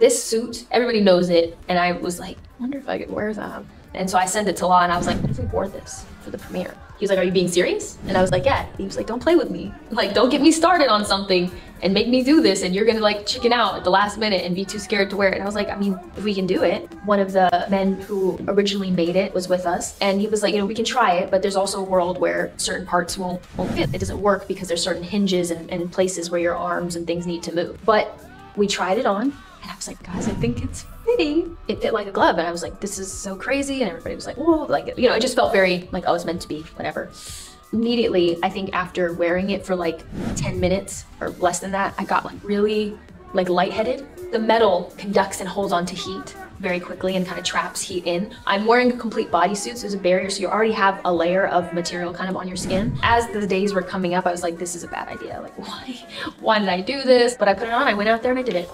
this suit, everybody knows it. And I was like, I wonder if I could wear that. And so I sent it to Law and I was like, what if we wore this for the premiere? He was like, are you being serious? And I was like, yeah. He was like, don't play with me. Like, don't get me started on something and make me do this and you're gonna like chicken out at the last minute and be too scared to wear it. And I was like, I mean, if we can do it. One of the men who originally made it was with us and he was like, you know, we can try it, but there's also a world where certain parts won't, won't fit. It doesn't work because there's certain hinges and, and places where your arms and things need to move. But we tried it on I was like, guys, I think it's fitting. It fit like a glove. And I was like, this is so crazy. And everybody was like, whoa, like, you know, it just felt very like, oh, it's meant to be, whatever. Immediately, I think after wearing it for like 10 minutes or less than that, I got like really like lightheaded. The metal conducts and holds onto heat very quickly and kind of traps heat in. I'm wearing a complete bodysuit, so there's a barrier, so you already have a layer of material kind of on your skin. As the days were coming up, I was like, this is a bad idea. Like, why? Why did I do this? But I put it on, I went out there and I did it.